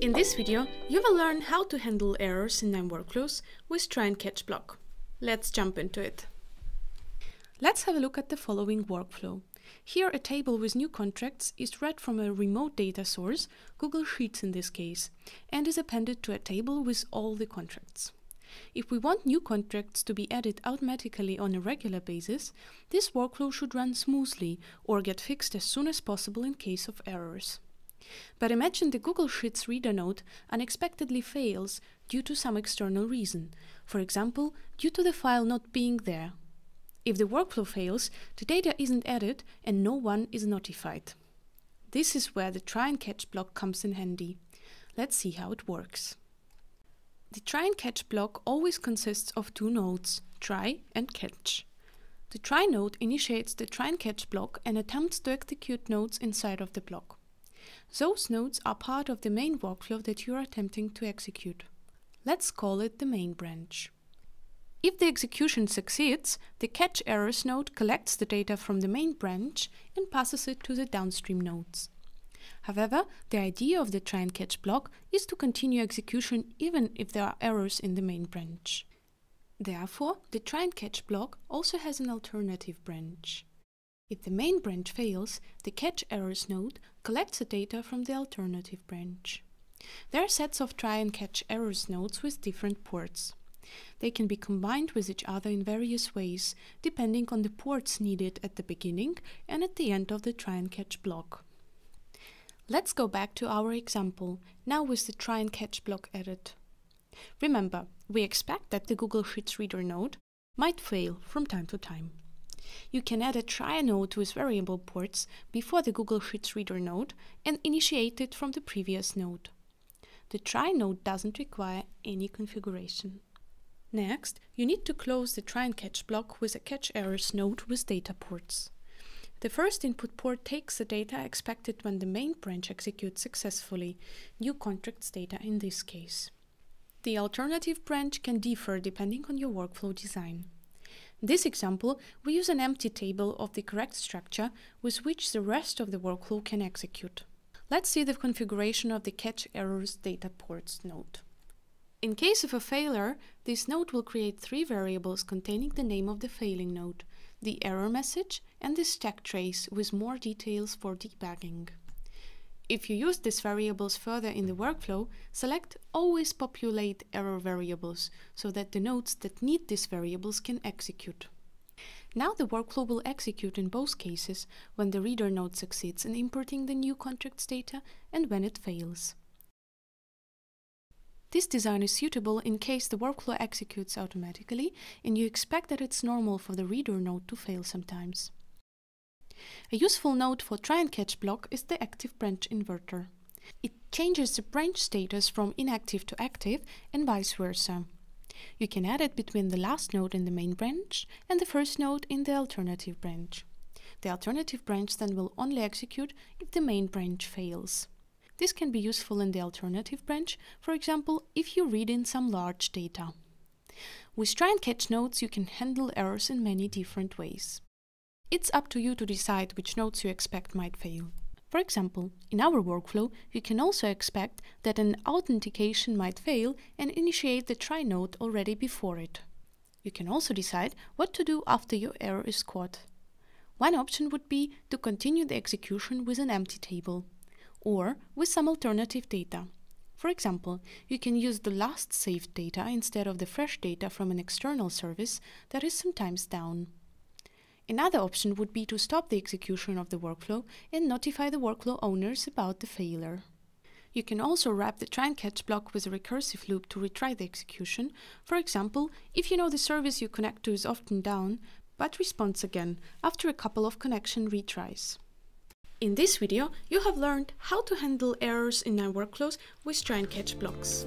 In this video, you will learn how to handle errors in KNIME workflows with try and catch block. Let's jump into it. Let's have a look at the following workflow. Here a table with new contracts is read from a remote data source, Google Sheets in this case, and is appended to a table with all the contracts. If we want new contracts to be added automatically on a regular basis, this workflow should run smoothly or get fixed as soon as possible in case of errors. But imagine the Google Sheets reader node unexpectedly fails due to some external reason, for example, due to the file not being there. If the workflow fails, the data isn't added and no one is notified. This is where the try and catch block comes in handy. Let's see how it works. The try and catch block always consists of two nodes, try and catch. The try node initiates the try and catch block and attempts to execute nodes inside of the block. Those nodes are part of the main workflow that you are attempting to execute. Let's call it the main branch. If the execution succeeds, the catch errors node collects the data from the main branch and passes it to the downstream nodes. However, the idea of the try and catch block is to continue execution even if there are errors in the main branch. Therefore, the try and catch block also has an alternative branch. If the main branch fails, the catch errors node collects the data from the alternative branch. There are sets of try and catch errors nodes with different ports. They can be combined with each other in various ways, depending on the ports needed at the beginning and at the end of the try and catch block. Let's go back to our example, now with the try and catch block added. Remember, we expect that the Google Sheets Reader node might fail from time to time. You can add a try node with variable ports before the Google Sheets Reader node and initiate it from the previous node. The try node doesn't require any configuration. Next, you need to close the try and catch block with a catch errors node with data ports. The first input port takes the data expected when the main branch executes successfully, new contracts data in this case. The alternative branch can differ depending on your workflow design. In this example, we use an empty table of the correct structure with which the rest of the workflow can execute. Let's see the configuration of the catch errors data ports node. In case of a failure, this node will create three variables containing the name of the failing node, the error message, and the stack trace with more details for debugging. If you use these variables further in the workflow, select Always populate error variables so that the nodes that need these variables can execute. Now the workflow will execute in both cases when the reader node succeeds in importing the new contracts data and when it fails. This design is suitable in case the workflow executes automatically and you expect that it's normal for the reader node to fail sometimes. A useful node for try and catch block is the active branch inverter. It changes the branch status from inactive to active and vice versa. You can add it between the last node in the main branch and the first node in the alternative branch. The alternative branch then will only execute if the main branch fails. This can be useful in the alternative branch, for example, if you read in some large data. With try and catch nodes, you can handle errors in many different ways. It's up to you to decide which nodes you expect might fail. For example, in our workflow, you can also expect that an authentication might fail and initiate the try node already before it. You can also decide what to do after your error is caught. One option would be to continue the execution with an empty table or with some alternative data. For example, you can use the last saved data instead of the fresh data from an external service that is sometimes down. Another option would be to stop the execution of the workflow and notify the workflow owners about the failure. You can also wrap the try and catch block with a recursive loop to retry the execution. For example, if you know the service you connect to is often down, but responds again after a couple of connection retries. In this video, you have learned how to handle errors in KNIME workflows with try and catch blocks.